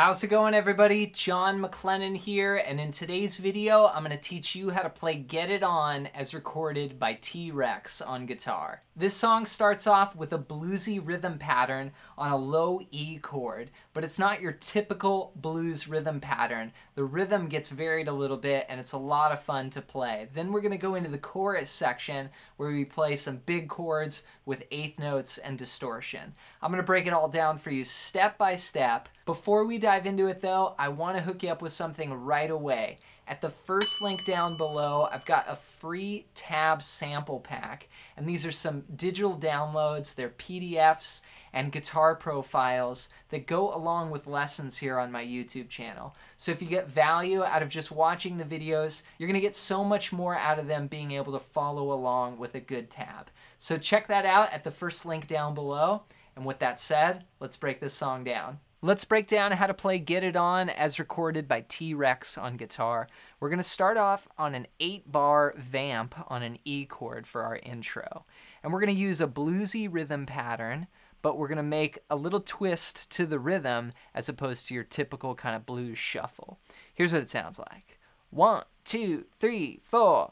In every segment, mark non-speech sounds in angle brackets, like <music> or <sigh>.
How's it going everybody? Jon MacLennan here and in today's video I'm going to teach you how to play Get It On as recorded by T. Rex on guitar. This song starts off with a bluesy rhythm pattern on a low E chord, but it's not your typical blues rhythm pattern. The rhythm gets varied a little bit and it's a lot of fun to play. Then we're going to go into the chorus section where we play some big chords with eighth notes and distortion. I'm going to break it all down for you step by step. Before we dive into it though, I want to hook you up with something right away. At the first link down below, I've got a free tab sample pack. And these are some digital downloads, they're PDFs and Guitar Pro files that go along with lessons here on my YouTube channel. So if you get value out of just watching the videos, you're gonna get so much more out of them being able to follow along with a good tab. So check that out at the first link down below. And with that said, let's break this song down. Let's break down how to play Get It On as recorded by T. Rex on guitar. We're going to start off on an 8-bar vamp on an E chord for our intro. And we're going to use a bluesy rhythm pattern, but we're going to make a little twist to the rhythm as opposed to your typical kind of blues shuffle. Here's what it sounds like. One, two, three, four.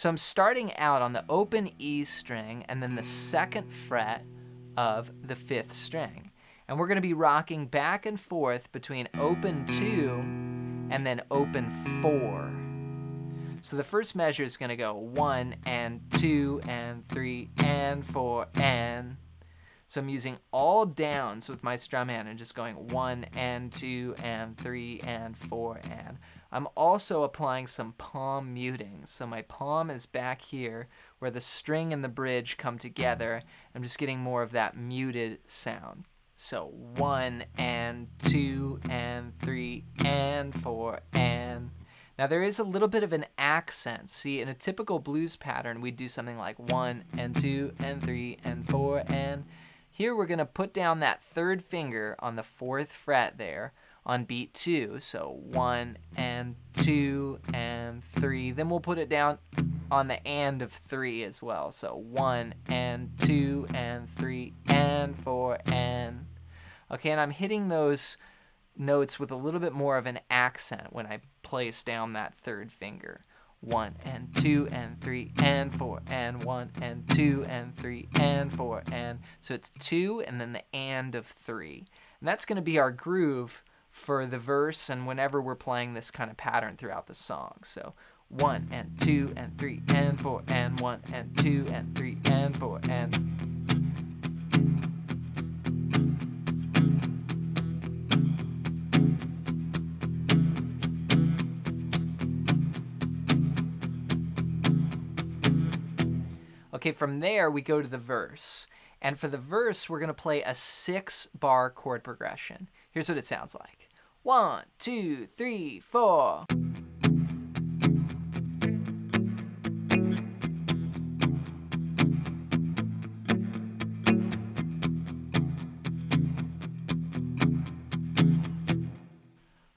So I'm starting out on the open E string and then the second fret of the fifth string. And we're going to be rocking back and forth between open 2 and then open 4. So the first measure is going to go 1 and 2 and 3 and 4 and. So I'm using all downs with my strum hand and just going 1 and 2 and 3 and 4 and. I'm also applying some palm muting. So my palm is back here where the string and the bridge come together. I'm just getting more of that muted sound. So one and two and three and four and. Now there is a little bit of an accent. See, in a typical blues pattern, we'd do something like one and two and three and four and. Here we're going to put down that third finger on the fourth fret there on beat two. So one and two and three. Then we'll put it down on the and of three as well. So one and two and three and four and. Okay, and I'm hitting those notes with a little bit more of an accent when I place down that third finger. One and two and three and four and one and two and three and four and. So it's two and then the and of three. And that's going to be our groove for the verse and whenever we're playing this kind of pattern throughout the song. So one and two and three and four and one and two and three and four and. Okay, from there we go to the verse. And for the verse, we're going to play a six bar chord progression. Here's what it sounds like. One, two, three, four.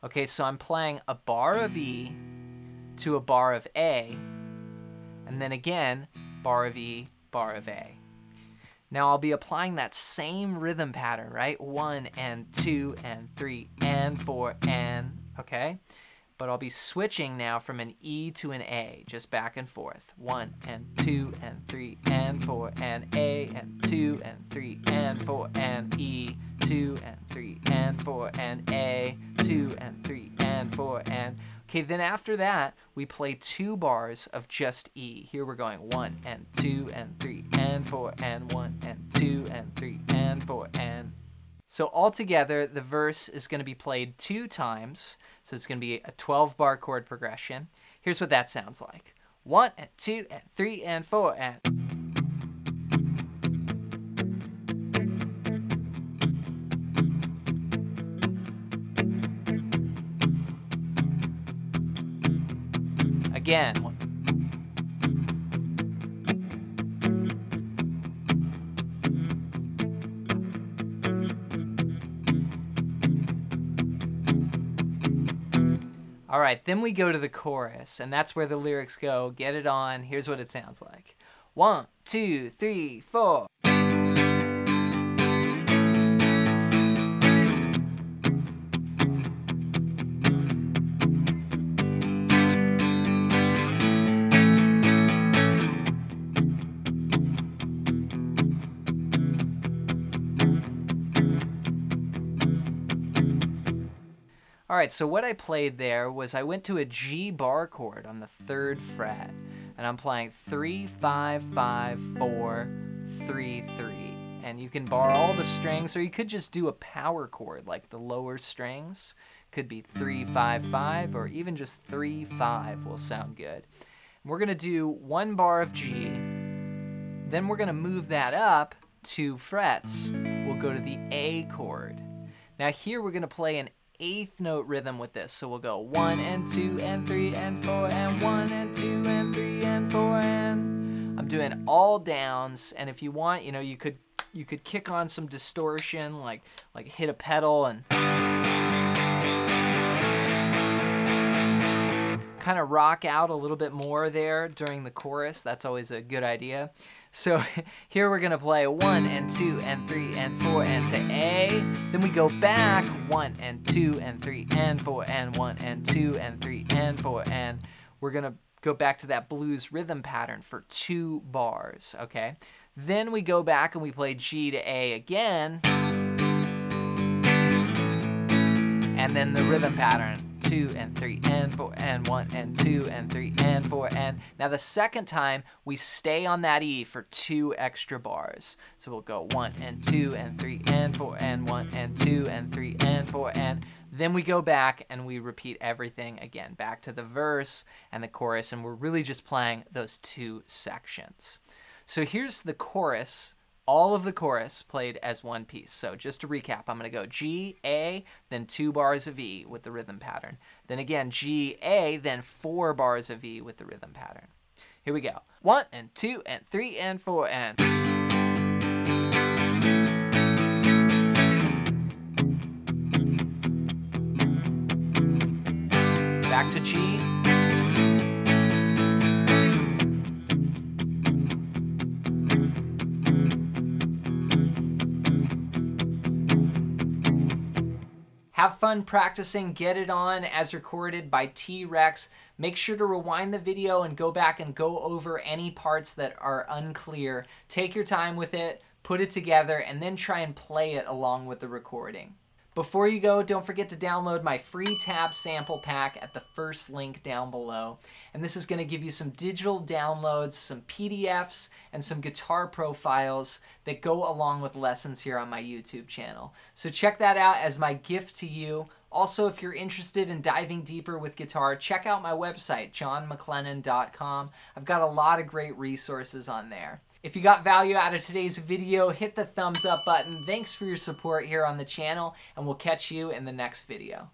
Okay, so I'm playing a bar of E to a bar of A, and then again, bar of E, bar of A. Now I'll be applying that same rhythm pattern, right? One and two and three and four and, okay? But I'll be switching now from an E to an A, just back and forth. One and two and three and four and A and two and three and four and E, two and three and four and A, two and three and four and Okay, then after that, we play two bars of just E. Here we're going one and two and three and four and one and two and three and four and. So altogether, the verse is going to be played two times. So it's going to be a 12 bar chord progression. Here's what that sounds like. One and two and three and four and. Again. All right, then we go to the chorus, and that's where the lyrics go. Get it on. Here's what it sounds like one, two, three, four. All right, so what I played there was I went to a G bar chord on the third fret, and I'm playing three, five, five, four, three, three. And you can bar all the strings, or you could just do a power chord, like the lower strings. Could be three, five, five, or even just three, five will sound good. We're gonna do one bar of G, then we're gonna move that up two frets. We'll go to the A chord. Now here we're gonna play an eighth note rhythm with this. So we'll go one and two and three and four and one and two and three and four and I'm doing all downs. And if you want, you know, you could you could kick on some distortion, like like hit a pedal and kind of rock out a little bit more there during the chorus. That's always a good idea. So <laughs> here we're gonna play one and two and three and four and to A. Then we go back one and two and three and four and one and two and three and four and we're gonna go back to that blues rhythm pattern for two bars, okay? Then we go back and we play G to A again. And then the rhythm pattern two and three and four and one and two and three and four and now the second time we stay on that E for two extra bars. So we'll go one and two and three and four and one and two and three and four and then we go back and we repeat everything again, back to the verse and the chorus, and we're really just playing those two sections. So here's the chorus all of the chorus played as one piece. So just to recap, I'm going to go G, A, then two bars of E with the rhythm pattern. Then again, G, A, then four bars of E with the rhythm pattern. Here we go. One and two and three and four and... Back to G, Have fun practicing Get It On as recorded by T. Rex. Make sure to rewind the video and go back and go over any parts that are unclear. Take your time with it, put it together, and then try and play it along with the recording. Before you go, don't forget to download my free tab sample pack at the first link down below. And this is going to give you some digital downloads, some PDFs, and some Guitar Pro files that go along with lessons here on my YouTube channel. So check that out as my gift to you. Also, if you're interested in diving deeper with guitar, check out my website, jonmaclennan.com. I've got a lot of great resources on there. If you got value out of today's video, hit the thumbs up button. Thanks for your support here on the channel, and we'll catch you in the next video.